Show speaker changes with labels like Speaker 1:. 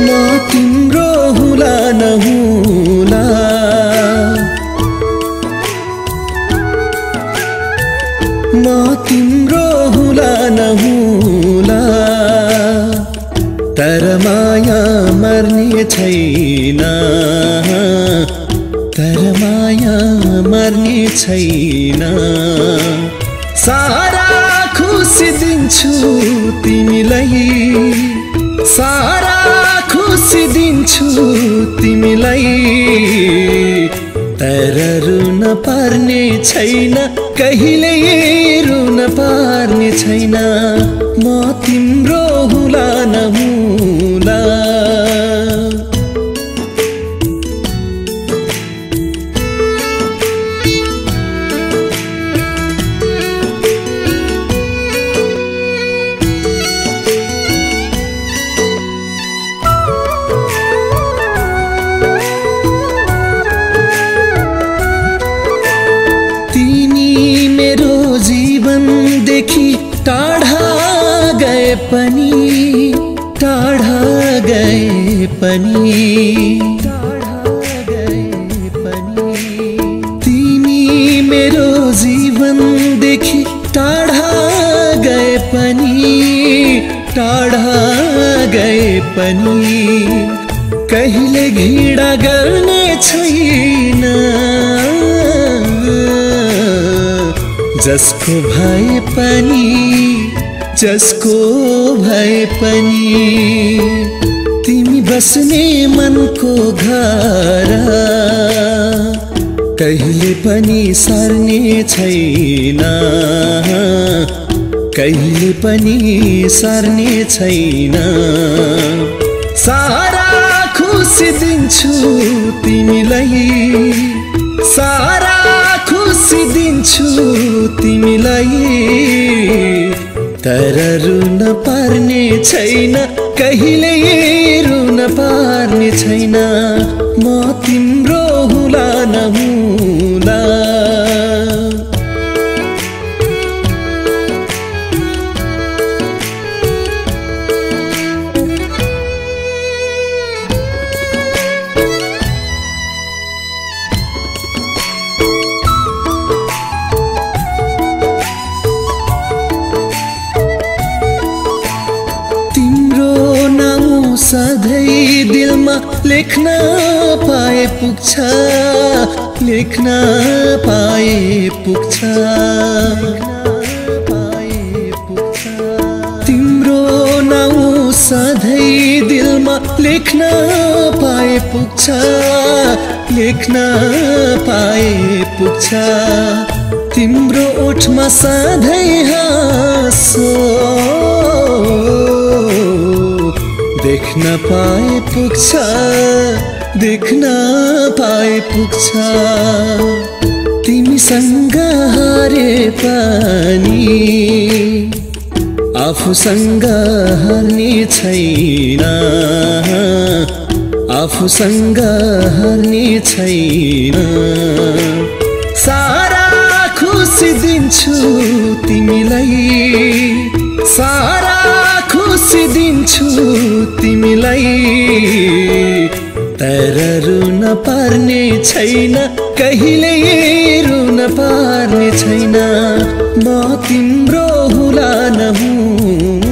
Speaker 1: म तिम्रो हुला नहुला। म तिम्रो हुला नहुला। तर माया मर्ने छैन। तर माया मर्ने छैन। सारा खुसी दिन्छु तिमीलाई। सारा दिन्छु तिमीलाई। तर रुन पर्ने छैन कहिले रुन पर्ने छैन। म तिम्रो टाढा गए पनी, टाढा गए पनी। तिमी मेरो जीवनदेखि टाढा गए पनि, टाढा गए पनि। कहिले घिडा गर्ने छैन। जसको भए पनि जसको भए पनि तिमी बस्ने मनको घर कहिले पनि सर्ने छैन। कहिले पनि सर्ने छैन। सारा खुसी दिन्छु तिमीलाई सारा खुसी दिन्छु तिमीलाई। तर रुन पर्ने छैन कहिले रुन पर्ने छैन। म तिम्रो सधैँ दिलमा लेख्न पाए पुग्छ लेख्न पाए पुग्छ। तिम्रो नाउँ सधैँ दिलमा लेख्न पाए पुग्छ लेख्न पाए पुग्छ। तिम्रो ओठमा सधैँ हाँसो देख्न पाए पुग्छ देख्न पाए पुग्छ। तिमीसँग हारे पनि आफूसँग हार्ने छैन। आफूसँग हार्ने छैन। सारा खुसी दिन्छु तिमीलाई। रुन पर्ने छैन कहिले रुन पर्ने छैन। म तिम्रो हुला नहुँ